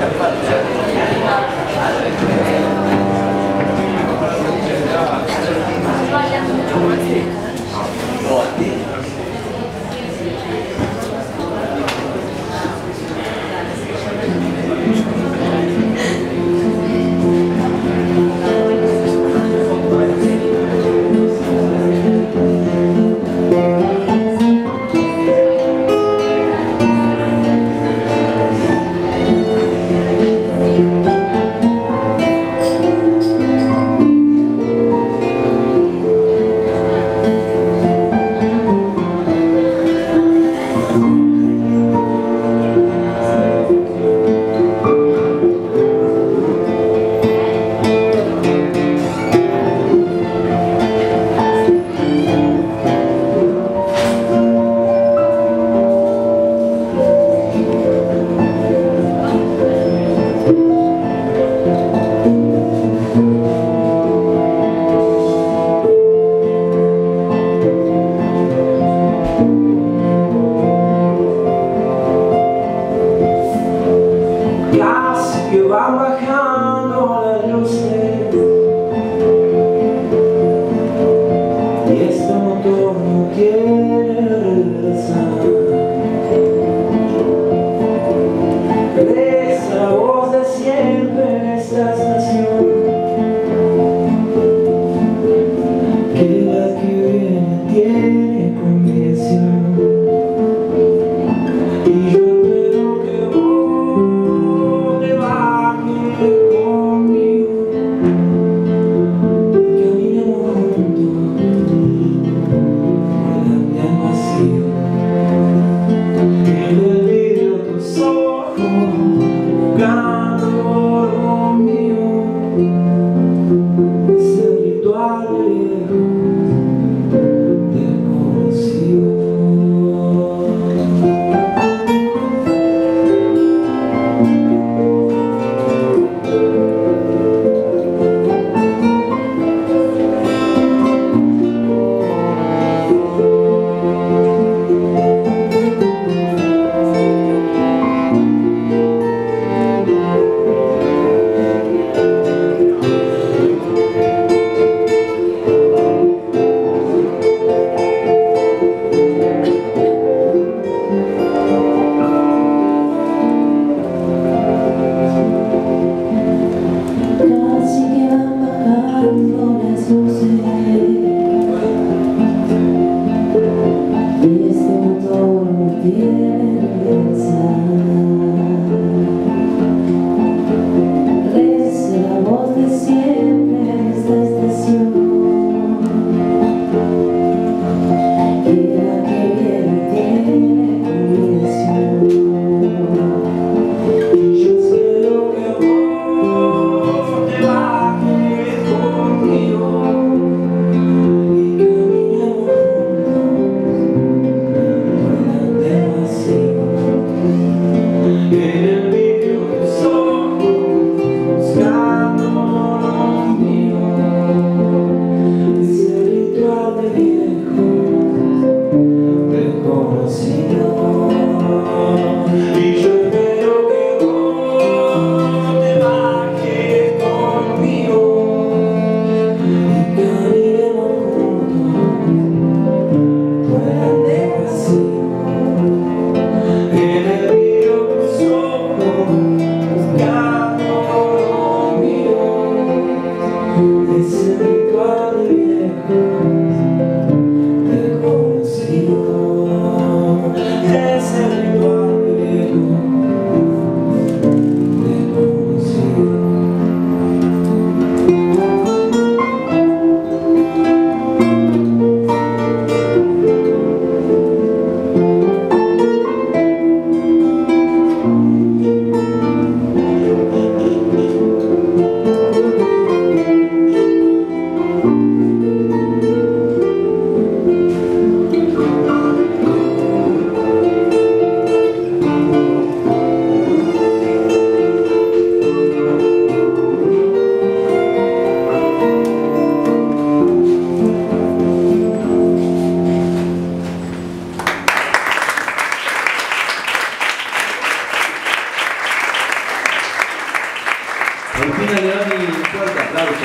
cẩn thận va bajando la luz Senhor. Yeah. Cristina León y un fuerte aplauso.